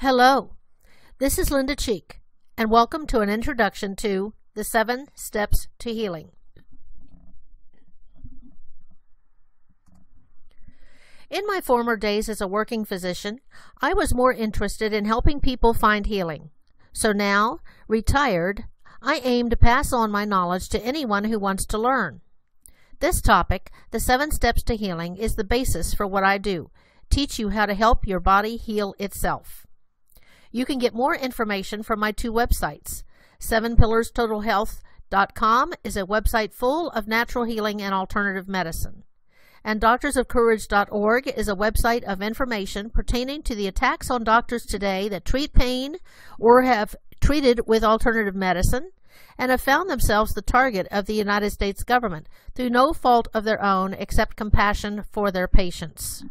Hello, this is Linda Cheek, and welcome to an introduction to the seven steps to healing. In my former days as a working physician, I was more interested in helping people find healing. So now, retired, I aim to pass on my knowledge to anyone who wants to learn. This topic, the seven steps to healing, is the basis for what I do teach you how to help your body heal itself. You can get more information from my two websites. 7pillarstotalhealth.com is a website full of natural healing and alternative medicine. And doctorsofcourage.org is a website of information pertaining to the attacks on doctors today that treat pain or have treated with alternative medicine and have found themselves the target of the United States government through no fault of their own except compassion for their patients.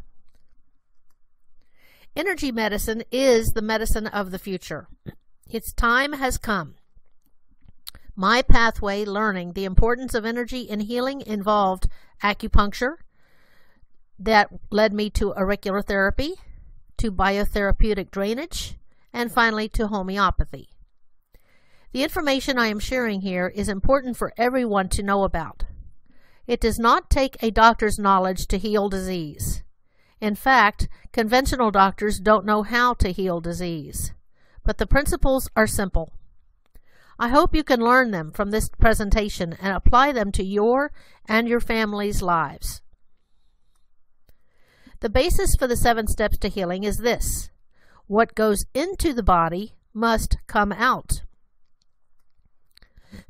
Energy medicine is the medicine of the future. Its time has come. My pathway learning the importance of energy in healing involved acupuncture that led me to auricular therapy, to biotherapeutic drainage, and finally to homeopathy. The information I am sharing here is important for everyone to know about. It does not take a doctor's knowledge to heal disease. In fact, conventional doctors don't know how to heal disease, but the principles are simple. I hope you can learn them from this presentation and apply them to your and your family's lives. The basis for the seven steps to healing is this. What goes into the body must come out.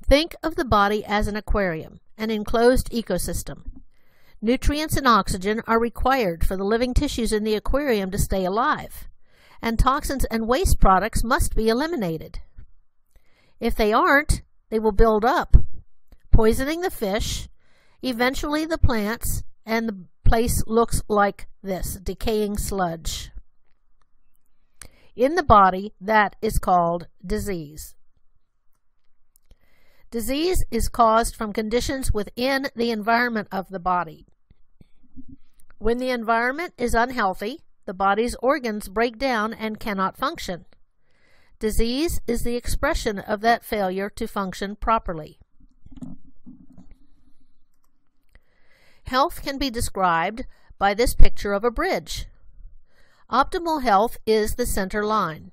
Think of the body as an aquarium, an enclosed ecosystem. Nutrients and oxygen are required for the living tissues in the aquarium to stay alive, and toxins and waste products must be eliminated. If they aren't, they will build up, poisoning the fish, eventually the plants, and the place looks like this, decaying sludge. In the body, that is called disease. Disease is caused from conditions within the environment of the body. When the environment is unhealthy, the body's organs break down and cannot function. Disease is the expression of that failure to function properly. Health can be described by this picture of a bridge. Optimal health is the center line.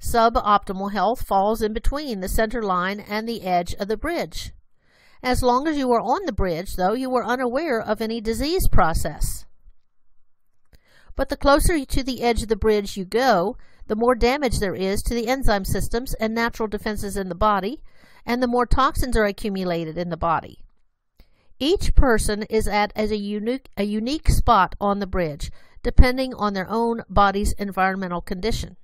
Suboptimal health falls in between the center line and the edge of the bridge. As long as you were on the bridge, though, you were unaware of any disease process. But the closer to the edge of the bridge you go, the more damage there is to the enzyme systems and natural defenses in the body, and the more toxins are accumulated in the body. Each person is at as a unique, a unique spot on the bridge, depending on their own body's environmental condition.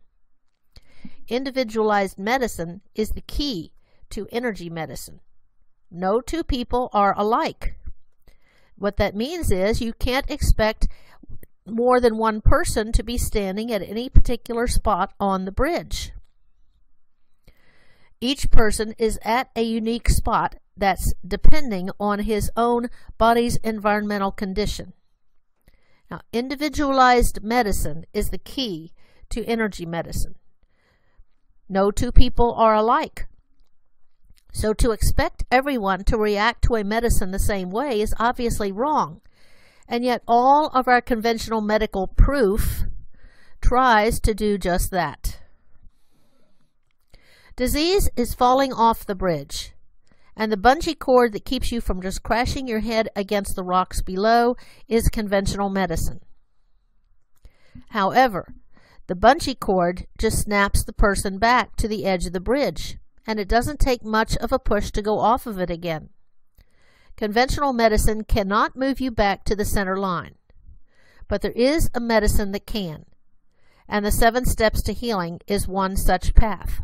Individualized medicine is the key to energy medicine. No two people are alike. What that means is you can't expect more than one person to be standing at any particular spot on the bridge. Each person is at a unique spot that's depending on his own body's environmental condition. Now, individualized medicine is the key to energy medicine. No two people are alike. So to expect everyone to react to a medicine the same way is obviously wrong. And yet all of our conventional medical proof tries to do just that. Disease is falling off the bridge, and the bungee cord that keeps you from just crashing your head against the rocks below is conventional medicine. However, the bungee cord just snaps the person back to the edge of the bridge and it doesn't take much of a push to go off of it again. Conventional medicine cannot move you back to the center line, but there is a medicine that can, and the seven steps to healing is one such path.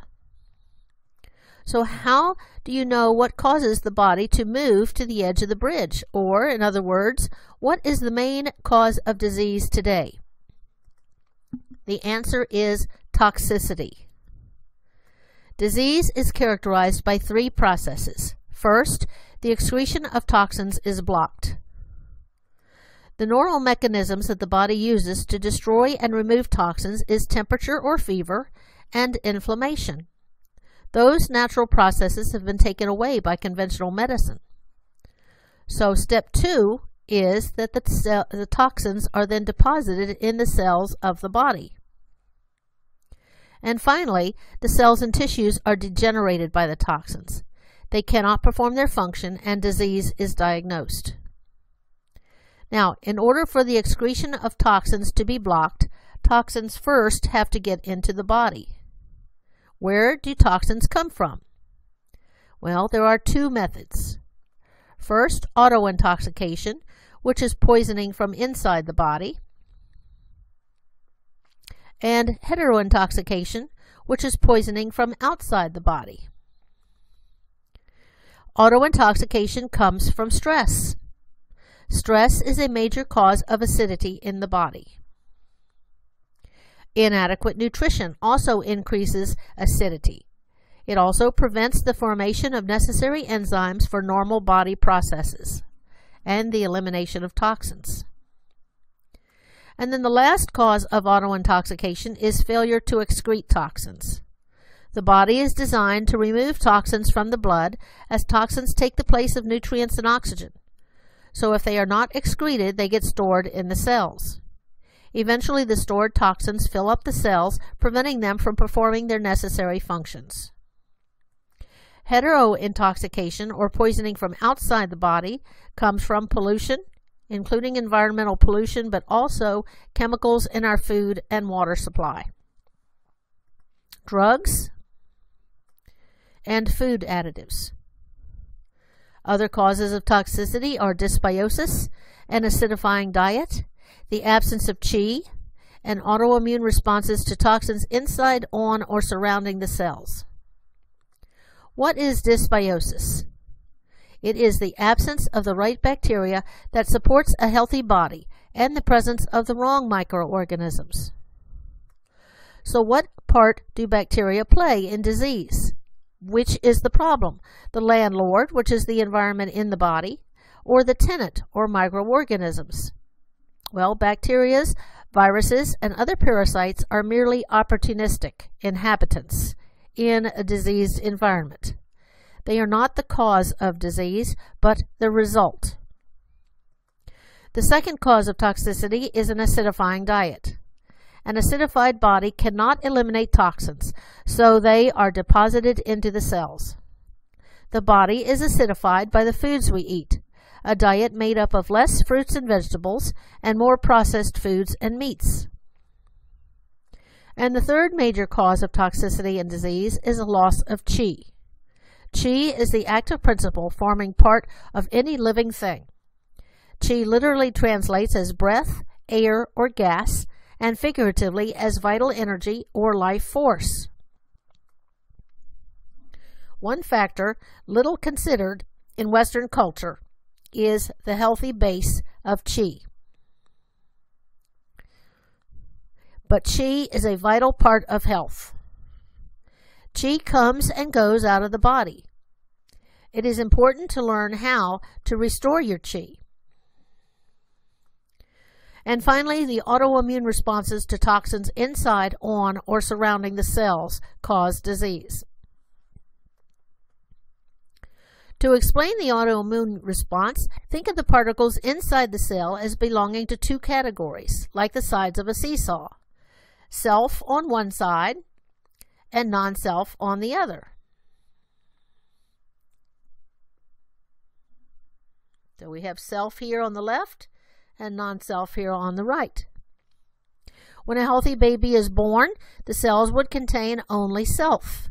So how do you know what causes the body to move to the edge of the bridge? Or, in other words, what is the main cause of disease today? The answer is toxicity. Disease is characterized by three processes. First, the excretion of toxins is blocked. The normal mechanisms that the body uses to destroy and remove toxins is temperature or fever and inflammation. Those natural processes have been taken away by conventional medicine. So step two is that the, the toxins are then deposited in the cells of the body. And finally, the cells and tissues are degenerated by the toxins. They cannot perform their function and disease is diagnosed. Now, in order for the excretion of toxins to be blocked, toxins first have to get into the body. Where do toxins come from? Well, there are two methods. First, autointoxication, which is poisoning from inside the body, and heterointoxication, which is poisoning from outside the body. Autointoxication comes from stress. Stress is a major cause of acidity in the body. Inadequate nutrition also increases acidity. It also prevents the formation of necessary enzymes for normal body processes and the elimination of toxins. And then the last cause of autointoxication is failure to excrete toxins. The body is designed to remove toxins from the blood as toxins take the place of nutrients and oxygen. So if they are not excreted, they get stored in the cells. Eventually, the stored toxins fill up the cells, preventing them from performing their necessary functions. Heterointoxication, or poisoning from outside the body, comes from pollution, including environmental pollution, but also chemicals in our food and water supply. Drugs and food additives. Other causes of toxicity are dysbiosis, an acidifying diet, the absence of qi, and autoimmune responses to toxins inside, on, or surrounding the cells. What is dysbiosis? It is the absence of the right bacteria that supports a healthy body and the presence of the wrong microorganisms. So what part do bacteria play in disease? Which is the problem? The landlord, which is the environment in the body, or the tenant, or microorganisms? Well, bacterias, viruses, and other parasites are merely opportunistic inhabitants in a diseased environment. They are not the cause of disease, but the result. The second cause of toxicity is an acidifying diet. An acidified body cannot eliminate toxins, so they are deposited into the cells. The body is acidified by the foods we eat, a diet made up of less fruits and vegetables and more processed foods and meats. And the third major cause of toxicity and disease is a loss of qi. Qi is the active principle forming part of any living thing. Qi literally translates as breath, air, or gas, and figuratively as vital energy or life force. One factor little considered in Western culture is the healthy base of qi. But qi is a vital part of health. Qi comes and goes out of the body. It is important to learn how to restore your qi. And finally, the autoimmune responses to toxins inside, on, or surrounding the cells cause disease. To explain the autoimmune response, think of the particles inside the cell as belonging to two categories, like the sides of a seesaw. Self on one side and non-self on the other. So we have self here on the left and non-self here on the right. When a healthy baby is born, the cells would contain only self.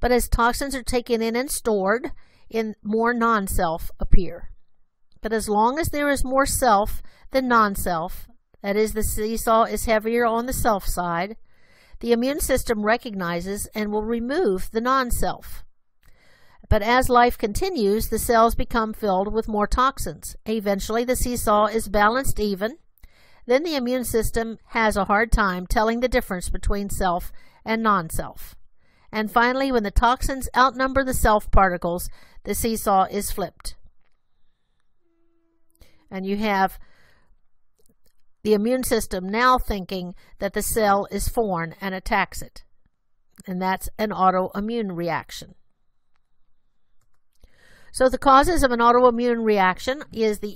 But as toxins are taken in and stored, in more non-self appear. But as long as there is more self than non-self, that is, the seesaw is heavier on the self side, the immune system recognizes and will remove the non-self. But as life continues, the cells become filled with more toxins. Eventually, the seesaw is balanced even. Then the immune system has a hard time telling the difference between self and non-self. And finally, when the toxins outnumber the self particles, the seesaw is flipped. And you have the immune system now thinking that the cell is foreign and attacks it. And that's an autoimmune reaction. So the causes of an autoimmune reaction is the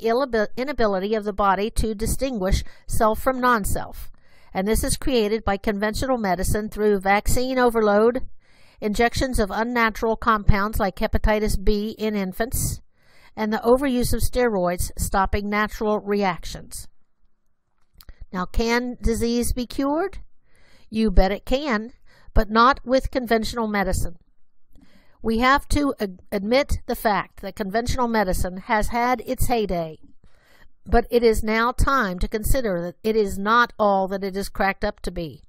inability of the body to distinguish self from non-self. And this is created by conventional medicine through vaccine overload, injections of unnatural compounds like hepatitis B in infants, and the overuse of steroids stopping natural reactions. Now, can disease be cured? You bet it can, but not with conventional medicine. We have to admit the fact that conventional medicine has had its heyday, but it is now time to consider that it is not all that it is cracked up to be.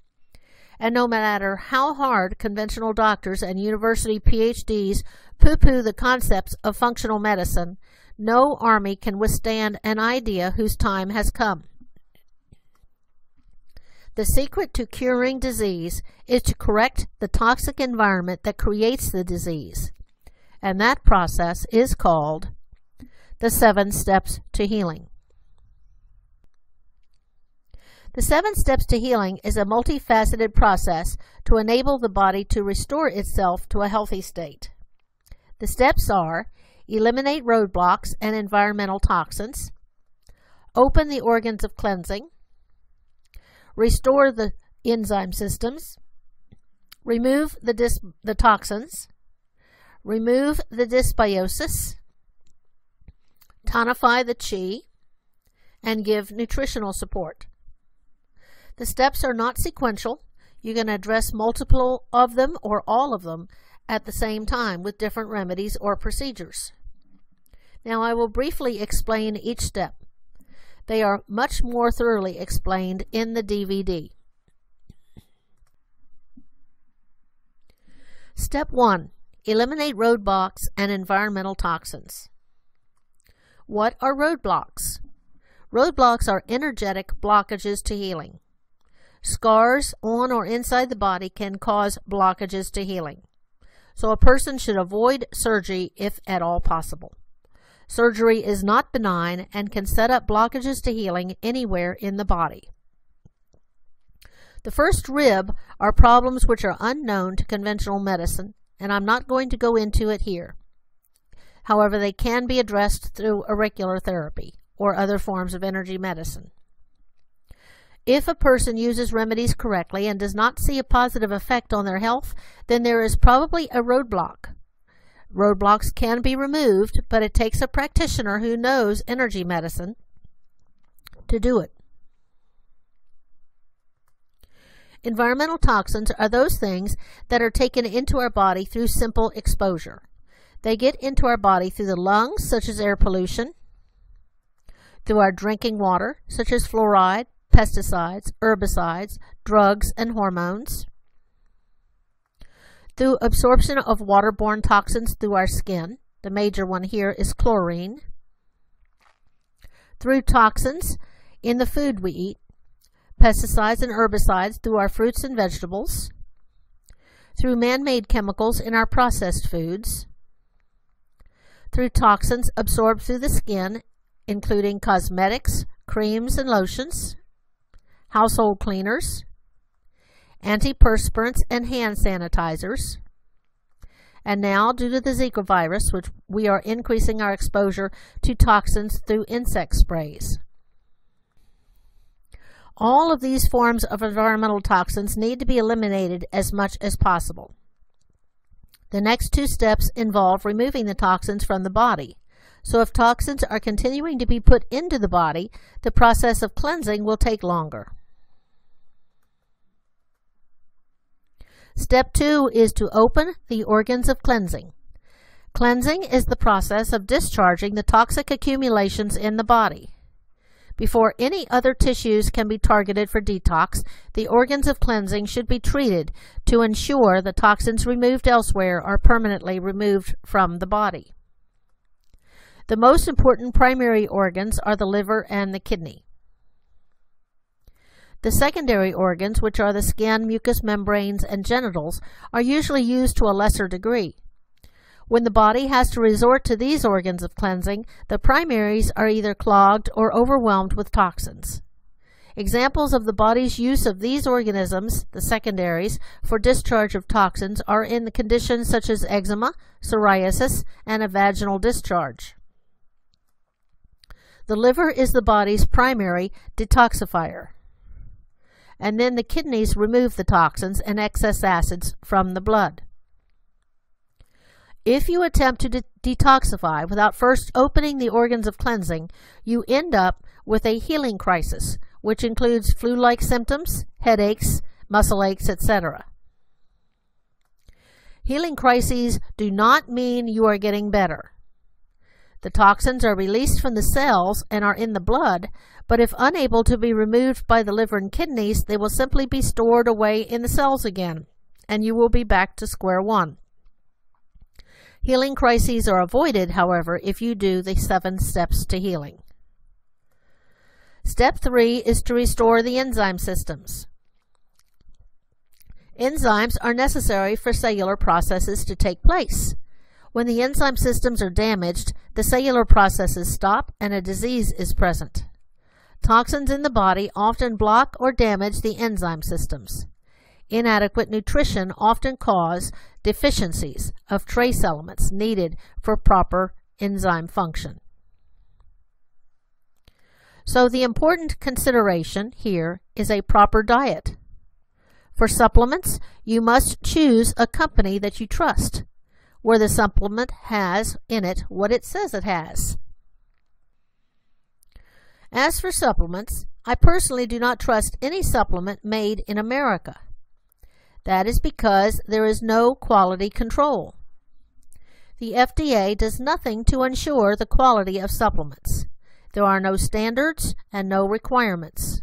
And no matter how hard conventional doctors and university PhDs poo poo the concepts of functional medicine, no army can withstand an idea whose time has come. The secret to curing disease is to correct the toxic environment that creates the disease. And that process is called the seven steps to healing. The seven steps to healing is a multifaceted process to enable the body to restore itself to a healthy state. The steps are eliminate roadblocks and environmental toxins, open the organs of cleansing, restore the enzyme systems, remove the, dis the toxins, remove the dysbiosis, tonify the chi, and give nutritional support. The steps are not sequential. You can address multiple of them or all of them at the same time with different remedies or procedures. Now I will briefly explain each step. They are much more thoroughly explained in the DVD. Step 1. Eliminate roadblocks and environmental toxins. What are roadblocks? Roadblocks are energetic blockages to healing. Scars on or inside the body can cause blockages to healing. So a person should avoid surgery if at all possible. Surgery is not benign and can set up blockages to healing anywhere in the body. The first rib are problems which are unknown to conventional medicine, and I'm not going to go into it here. However, they can be addressed through auricular therapy or other forms of energy medicine. If a person uses remedies correctly and does not see a positive effect on their health, then there is probably a roadblock. Roadblocks can be removed, but it takes a practitioner who knows energy medicine to do it. Environmental toxins are those things that are taken into our body through simple exposure. They get into our body through the lungs, such as air pollution, through our drinking water, such as fluoride, pesticides, herbicides, drugs, and hormones, through absorption of waterborne toxins through our skin. The major one here is chlorine. Through toxins in the food we eat, pesticides and herbicides through our fruits and vegetables, through man-made chemicals in our processed foods, through toxins absorbed through the skin, including cosmetics, creams and lotions, household cleaners, antiperspirants, and hand sanitizers. And now, due to the Zika virus, which we are increasing our exposure to toxins through insect sprays. All of these forms of environmental toxins need to be eliminated as much as possible. The next two steps involve removing the toxins from the body. So if toxins are continuing to be put into the body, the process of cleansing will take longer. Step two is to open the organs of cleansing. Cleansing is the process of discharging the toxic accumulations in the body. Before any other tissues can be targeted for detox, the organs of cleansing should be treated to ensure the toxins removed elsewhere are permanently removed from the body. The most important primary organs are the liver and the kidney. The secondary organs, which are the skin, mucous membranes, and genitals, are usually used to a lesser degree. When the body has to resort to these organs of cleansing, the primaries are either clogged or overwhelmed with toxins. Examples of the body's use of these organisms, the secondaries, for discharge of toxins are in the conditions such as eczema, psoriasis, and a vaginal discharge. The liver is the body's primary detoxifier. And then the kidneys remove the toxins and excess acids from the blood. If you attempt to de detoxify without first opening the organs of cleansing, you end up with a healing crisis, which includes flu-like symptoms, headaches, muscle aches, etc. Healing crises do not mean you are getting better. The toxins are released from the cells and are in the blood, but if unable to be removed by the liver and kidneys, they will simply be stored away in the cells again, and you will be back to square one. Healing crises are avoided, however, if you do the seven steps to healing. Step three is to restore the enzyme systems. Enzymes are necessary for cellular processes to take place. When the enzyme systems are damaged, the cellular processes stop and a disease is present. Toxins in the body often block or damage the enzyme systems. Inadequate nutrition often cause deficiencies of trace elements needed for proper enzyme function. So the important consideration here is a proper diet. For supplements, you must choose a company that you trust, where the supplement has in it what it says it has. As for supplements, I personally do not trust any supplement made in America. That is because there is no quality control. The FDA does nothing to ensure the quality of supplements. There are no standards and no requirements.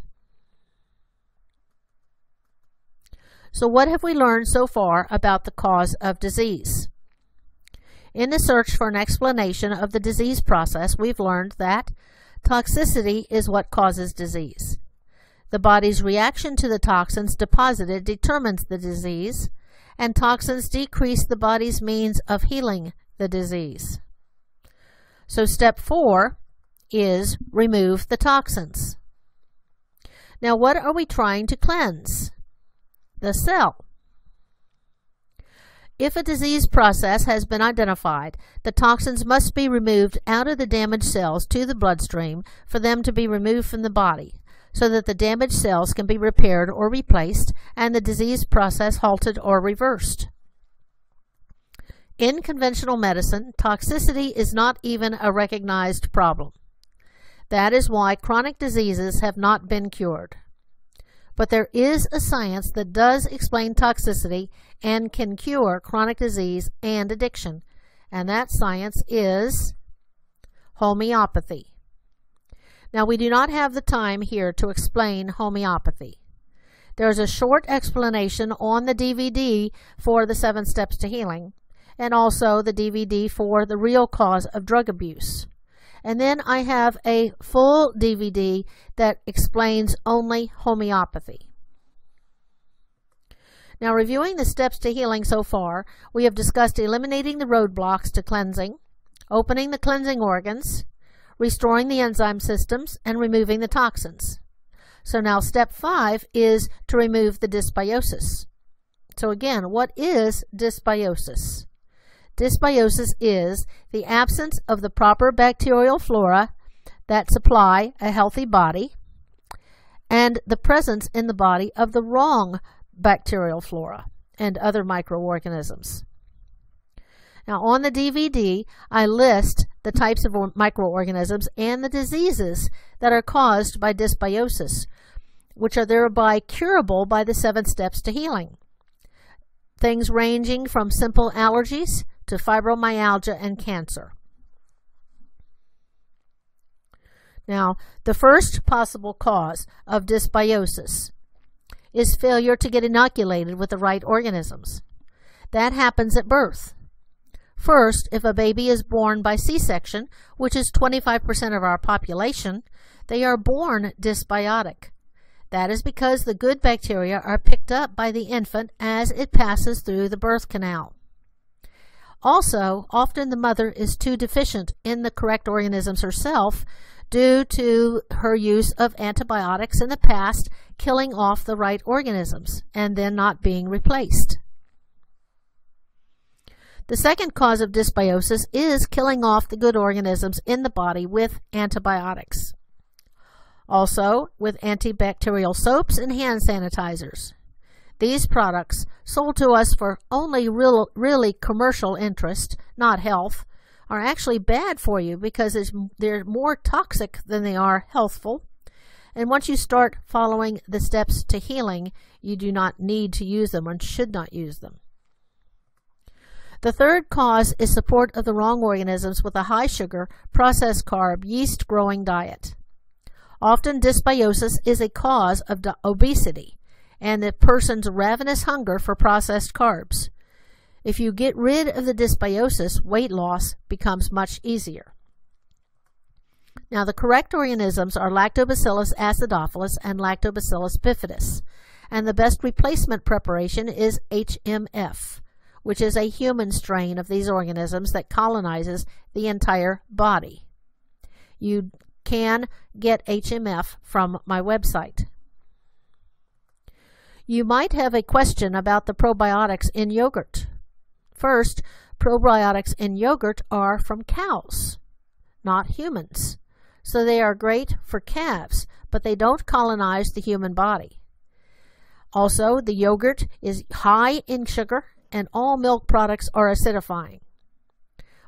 So what have we learned so far about the cause of disease? In the search for an explanation of the disease process, we've learned that toxicity is what causes disease. The body's reaction to the toxins deposited determines the disease, and toxins decrease the body's means of healing the disease. So step four is remove the toxins. Now what are we trying to cleanse? The cell. If a disease process has been identified, the toxins must be removed out of the damaged cells to the bloodstream for them to be removed from the body so that the damaged cells can be repaired or replaced and the disease process halted or reversed. In conventional medicine, toxicity is not even a recognized problem. That is why chronic diseases have not been cured. But there is a science that does explain toxicity and can cure chronic disease and addiction, and that science is homeopathy. Now, we do not have the time here to explain homeopathy. There's a short explanation on the DVD for the seven steps to healing, and also the DVD for the real cause of drug abuse. And then I have a full DVD that explains only homeopathy. Now, reviewing the steps to healing so far, we have discussed eliminating the roadblocks to cleansing, opening the cleansing organs, restoring the enzyme systems, and removing the toxins. So now step five is to remove the dysbiosis. So again, what is dysbiosis? Dysbiosis is the absence of the proper bacterial flora that supply a healthy body and the presence in the body of the wrong bacterial flora and other microorganisms. Now on the DVD, I list the types of microorganisms and the diseases that are caused by dysbiosis, which are thereby curable by the seven steps to healing. Things ranging from simple allergies to fibromyalgia and cancer. Now, the first possible cause of dysbiosis is failure to get inoculated with the right organisms. That happens at birth. First, if a baby is born by C-section, which is 25% of our population, they are born dysbiotic. That is because the good bacteria are picked up by the infant as it passes through the birth canal. Also, often the mother is too deficient in the correct organisms herself due to her use of antibiotics in the past, killing off the right organisms and then not being replaced. The second cause of dysbiosis is killing off the good organisms in the body with antibiotics. Also, with antibacterial soaps and hand sanitizers. These products, sold to us for only real, really commercial interest, not health, are actually bad for you because they're more toxic than they are healthful. And once you start following the steps to healing, you do not need to use them and should not use them. The third cause is support of the wrong organisms with a high sugar, processed carb, yeast growing diet. Often dysbiosis is a cause of obesity and the person's ravenous hunger for processed carbs. If you get rid of the dysbiosis, weight loss becomes much easier. Now, the correct organisms are Lactobacillus acidophilus and Lactobacillus bifidus, and the best replacement preparation is HMF, which is a human strain of these organisms that colonizes the entire body. You can get HMF from my website. You might have a question about the probiotics in yogurt. First, probiotics in yogurt are from cows, not humans. So they are great for calves, but they don't colonize the human body. Also, the yogurt is high in sugar and all milk products are acidifying.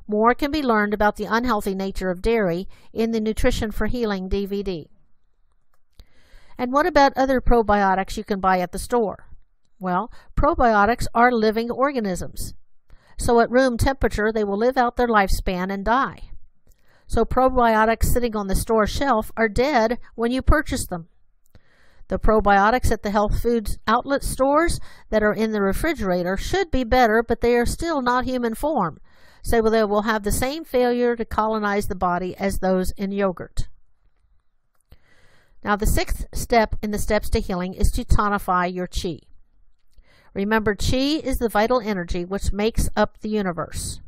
More can be learned about the unhealthy nature of dairy in the Nutrition for Healing DVD. And what about other probiotics you can buy at the store? Well, probiotics are living organisms. So at room temperature, they will live out their lifespan and die. So probiotics sitting on the store shelf are dead when you purchase them. The probiotics at the health foods outlet stores that are in the refrigerator should be better, but they are still not human form. So they will have the same failure to colonize the body as those in yogurt. Now, the sixth step in the steps to healing is to tonify your chi. Remember, chi is the vital energy which makes up the universe.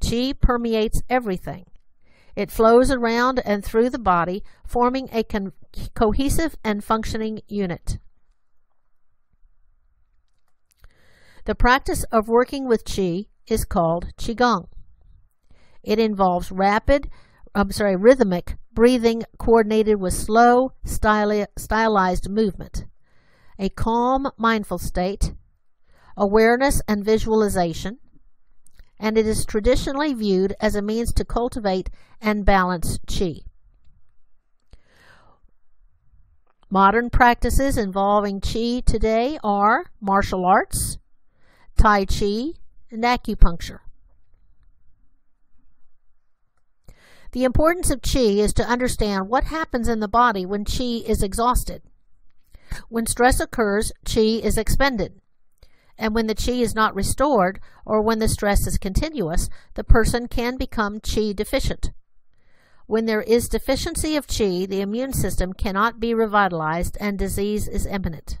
Chi permeates everything. It flows around and through the body, forming a cohesive and functioning unit. The practice of working with Qi is called Qigong. It involves rapid, I'm sorry, rhythmic breathing coordinated with slow, stylized movement, a calm, mindful state, awareness and visualization, and it is traditionally viewed as a means to cultivate and balance qi. Modern practices involving qi today are martial arts, tai chi, and acupuncture. The importance of qi is to understand what happens in the body when qi is exhausted. When stress occurs, qi is expended and when the qi is not restored or when the stress is continuous, the person can become qi deficient. When there is deficiency of qi, the immune system cannot be revitalized and disease is imminent.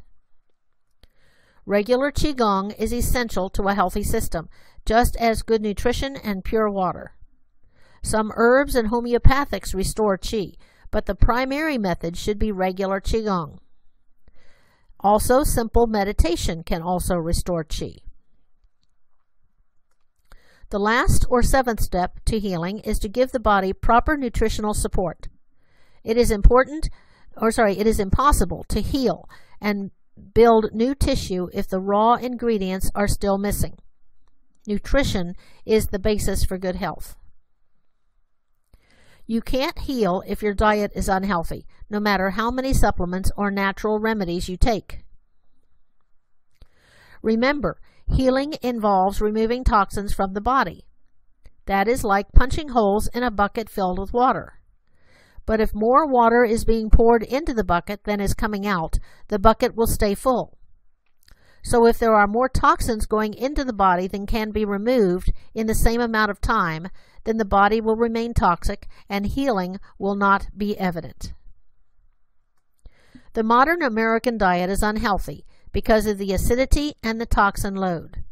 Regular qigong is essential to a healthy system, just as good nutrition and pure water. Some herbs and homeopathics restore qi, but the primary method should be regular qigong. Also, simple meditation can also restore chi. The last or seventh step to healing is to give the body proper nutritional support. It is important, or sorry, it is impossible to heal and build new tissue if the raw ingredients are still missing. Nutrition is the basis for good health. You can't heal if your diet is unhealthy, no matter how many supplements or natural remedies you take. Remember, healing involves removing toxins from the body. That is like punching holes in a bucket filled with water. But if more water is being poured into the bucket than is coming out, the bucket will stay full. So if there are more toxins going into the body than can be removed in the same amount of time, then the body will remain toxic and healing will not be evident. The modern American diet is unhealthy because of the acidity and the toxin load.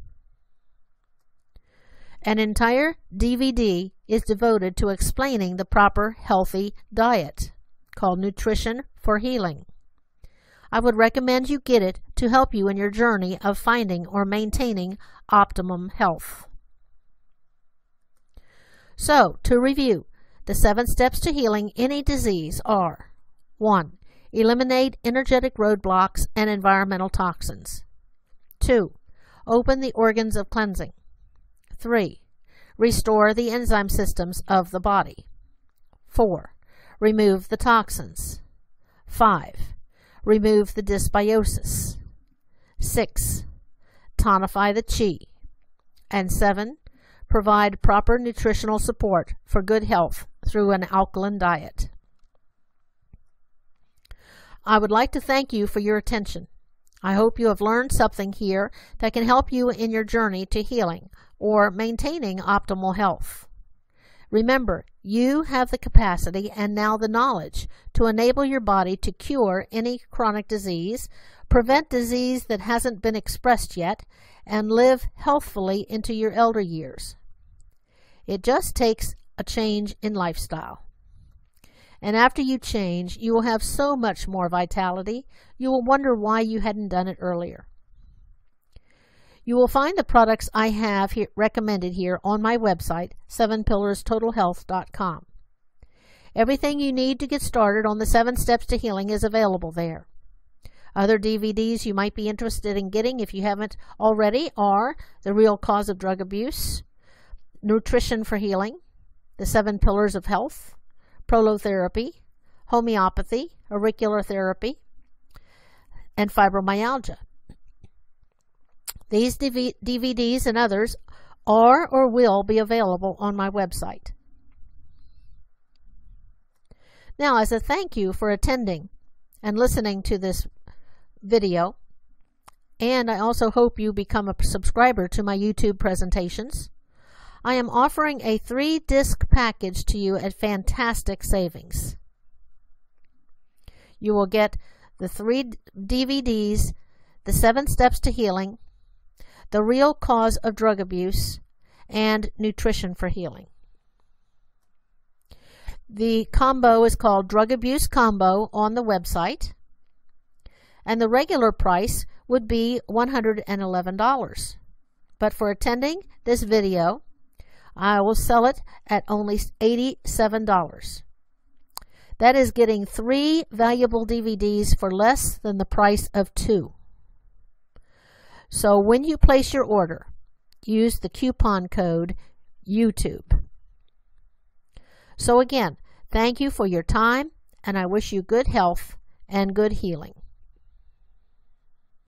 An entire DVD is devoted to explaining the proper healthy diet called Nutrition for Healing. I would recommend you get it to help you in your journey of finding or maintaining optimum health. So, to review, the seven steps to healing any disease are 1. Eliminate energetic roadblocks and environmental toxins. 2. Open the organs of cleansing. 3. Restore the enzyme systems of the body. 4. Remove the toxins. 5. Remove the dysbiosis. 6. Tonify the chi. And 7. Provide proper nutritional support for good health through an alkaline diet. I would like to thank you for your attention. I hope you have learned something here that can help you in your journey to healing or maintaining optimal health. Remember, you have the capacity and now the knowledge to enable your body to cure any chronic disease, prevent disease that hasn't been expressed yet, and live healthfully into your elder years. It just takes a change in lifestyle. And after you change, you will have so much more vitality, you will wonder why you hadn't done it earlier. You will find the products I have here, recommended here on my website, 7pillarstotalhealth.com. Everything you need to get started on the 7 Steps to Healing is available there. Other DVDs you might be interested in getting if you haven't already are The Real Cause of Drug Abuse, Nutrition for Healing, The Seven Pillars of Health, prolotherapy, homeopathy, auricular therapy, and fibromyalgia. These DV DVDs and others are or will be available on my website. Now, as a thank you for attending and listening to this video, and I also hope you become a subscriber to my YouTube presentations, I am offering a three disc package to you at fantastic savings. You will get the three DVDs, The Seven Steps to Healing, The Real Cause of Drug Abuse, and Nutrition for Healing. The combo is called Drug Abuse Combo on the website, and the regular price would be $111. But for attending this video, I will sell it at only $87. That is getting three valuable DVDs for less than the price of two. So when you place your order, use the coupon code YouTube. So again, thank you for your time, and I wish you good health and good healing.